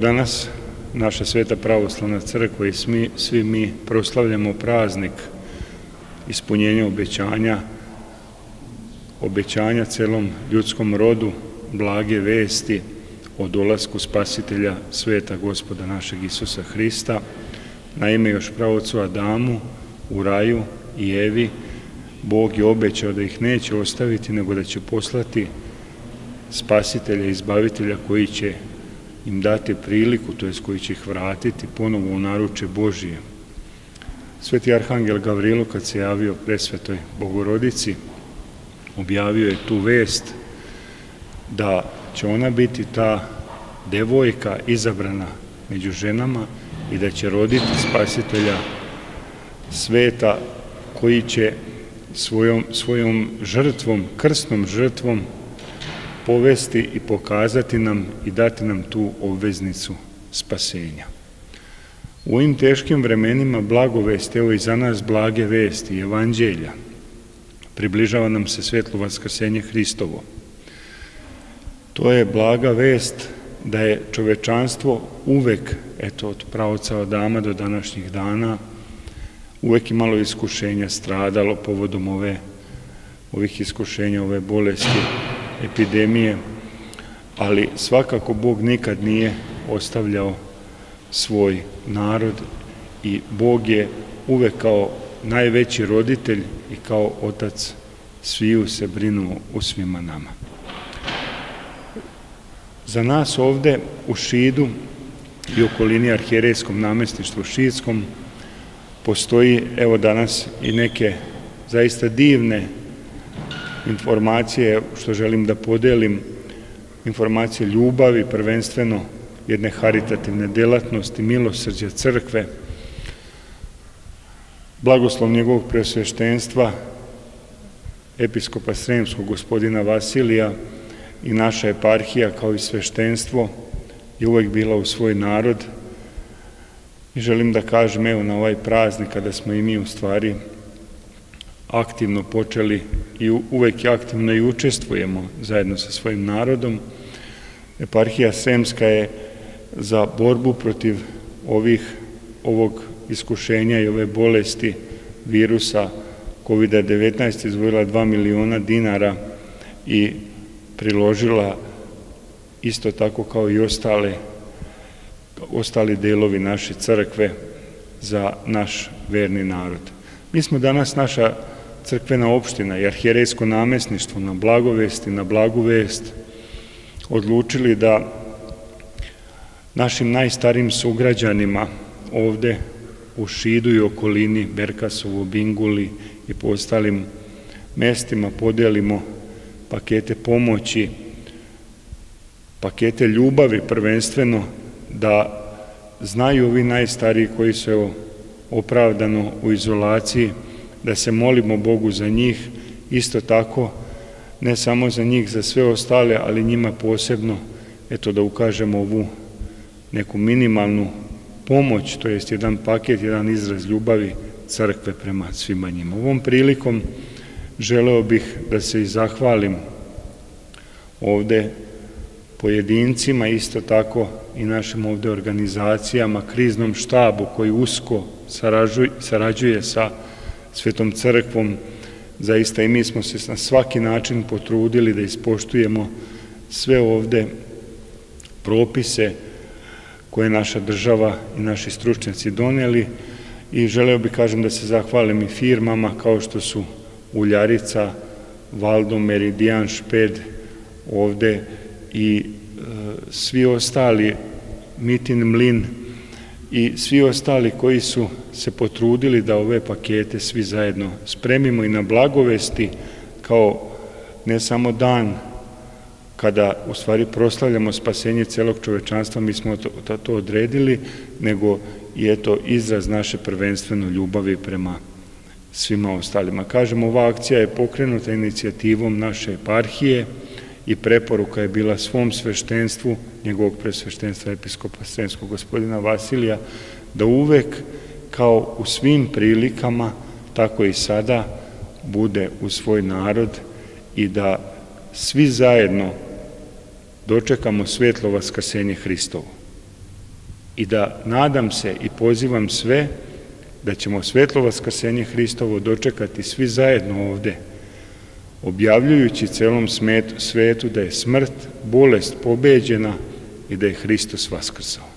Danas naša sveta pravoslavna crkva i svi, svi mi proslavljamo praznik ispunjenja obećanja, obećanja celom ljudskom rodu, blage vesti o dolasku spasitelja sveta gospoda našeg Isusa Hrista. Naime, još pravocu Adamu u raju i Evi Bog je obećao da ih neće ostaviti, nego da će poslati spasitelja, izbavitelja koji će im dati priliku, to je koji će ih vratiti ponovo u naruče Božije. Sveti Arhangel Gavrilo kad se javio presvetoj Bogorodici, objavio je tu vest da će ona biti ta devojka izabrana među ženama i da će roditi spasitelja sveta koji će svojom, svojom žrtvom, krsnom žrtvom povesti i pokazati nam i dati nam tu obveznicu spasenja. U ovim teškim vremenima blagovest, evo i za nas blage vesti, evanđelja, približava nam se svetlo vaskrsenje Hristovo. To je blaga vest da je čovečanstvo uvek, eto od pravoca Adama do današnjih dana, uvek imalo iskušenja, stradalo povodom ove, ovih iskušenja, ove bolesti, epidemije, ali svakako Bog nikad nije ostavljao svoj narod i Bog je uvek kao najveći roditelj i kao otac sviju se brinuo u svima nama. Za nas ovde u Šidu i okolini arhijerejskom namestništvu Šidskom postoji evo danas i neke zaista divne informacije što želim da podelim, informacije ljubavi, prvenstveno jedne haritativne delatnosti, milosrđa crkve, blagoslov njegovog presveštenstva, episkopa Sremskog gospodina Vasilija i naša eparhija kao i sveštenstvo je uvek bila u svoj narod. I želim da kažem evo na ovaj praznik kada smo i mi u stvari aktivno počeli i uvek aktivno i učestvujemo zajedno sa svojim narodom. Eparhija Sremska je za borbu protiv ovih, ovog iskušenja i ove bolesti virusa COVID-19 izvojila 2 miliona dinara i priložila isto tako kao i ostale ostali delovi naše crkve za naš verni narod. Mi smo danas naša crkvena opština i arhijerejsko namestništvo na blagovesti, na blagu vest odlučili da našim najstarijim sugrađanima ovde u Šidu i okolini, Berkasovu, Binguli i po ostalim mestima podelimo pakete pomoći, pakete ljubavi prvenstveno, da znaju ovi najstariji koji su opravdano u izolaciji, da se molimo Bogu za njih, isto tako, ne samo za njih, za sve ostale, ali njima posebno, eto da ukažemo ovu neku minimalnu pomoć, to jest jedan paket, jedan izraz ljubavi crkve prema svima njima. Ovom prilikom želeo bih da se i zahvalim ovde pojedincima, isto tako i našim ovde organizacijama, kriznom štabu koji usko sarađuje, sarađuje sa Svetom crkvom, zaista i mi smo se na svaki način potrudili da ispoštujemo sve ovde propise koje je naša država i naši stručnjaci doneli i želeo bih kažem da se zahvalim i firmama kao što su Uljarica, Valdo, Meridian, Šped ovde i e, svi ostali, Mitin Mlin, i svi ostali koji su se potrudili da ove pakete svi zajedno spremimo i na blagovesti kao ne samo dan kada u stvari proslavljamo spasenje celog čovečanstva, mi smo to, to odredili, nego i eto izraz naše prvenstveno ljubavi prema svima ostalima. Kažemo, ova akcija je pokrenuta inicijativom naše eparhije, i preporuka je bila svom sveštenstvu, njegovog presveštenstva episkopa Srenskog gospodina Vasilija, da uvek kao u svim prilikama, tako i sada, bude u svoj narod i da svi zajedno dočekamo svetlo vaskrsenje Hristovo. i da nadam se i pozivam sve da ćemo svetlo vaskrsenje Hristovo dočekati svi zajedno ovde, objavljujući celom svetu da je smrt, bolest pobeđena i da je Hristos vaskrsao.